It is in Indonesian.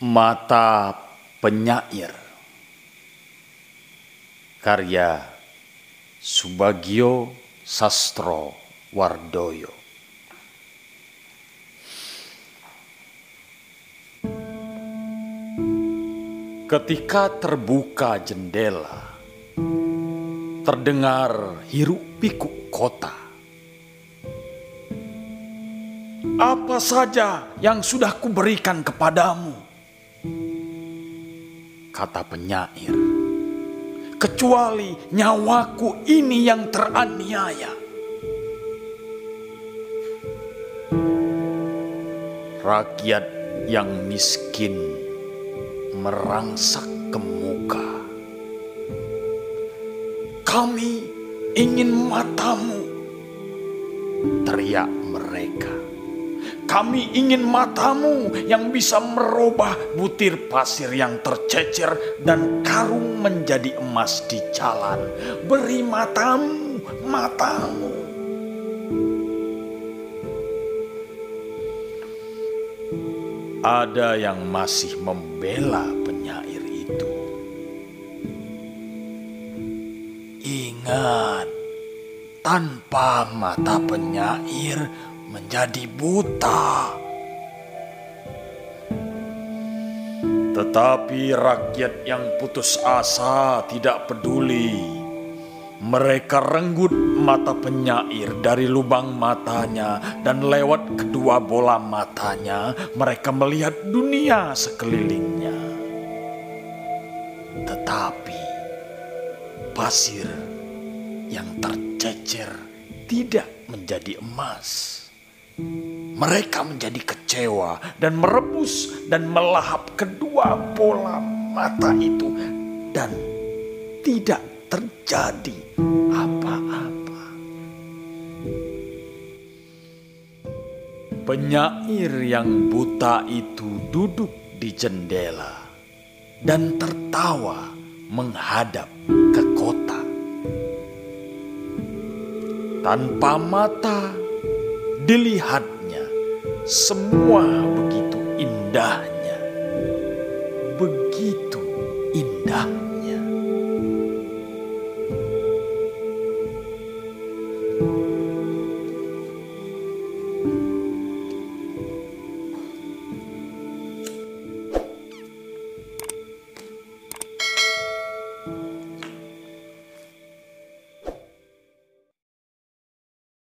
Mata Penyair. Karya Subagio Sastro Wardoyo. Ketika terbuka jendela Terdengar hiruk pikuk kota. Apa saja yang sudah kuberikan kepadamu? Kata penyair. Kecuali nyawaku ini yang teraniaya. Rakyat yang miskin merangsak ke muka. Kami ingin matamu, teriak mereka. Kami ingin matamu yang bisa merubah butir pasir yang tercecer dan karung menjadi emas di jalan. Beri matamu, matamu. Ada yang masih membela penyair itu. Ingat, tanpa mata penyair menjadi buta. Tetapi rakyat yang putus asa tidak peduli. Mereka renggut mata penyair dari lubang matanya, dan lewat kedua bola matanya, mereka melihat dunia sekelilingnya. Tetapi pasir yang tercecer tidak menjadi emas. Mereka menjadi kecewa dan merebus dan melahap kedua bola mata itu, dan tidak terjadi apa-apa. Penyair yang buta itu duduk di jendela dan tertawa menghadap ke kota. Tanpa mata dilihatnya semua begitu indahnya,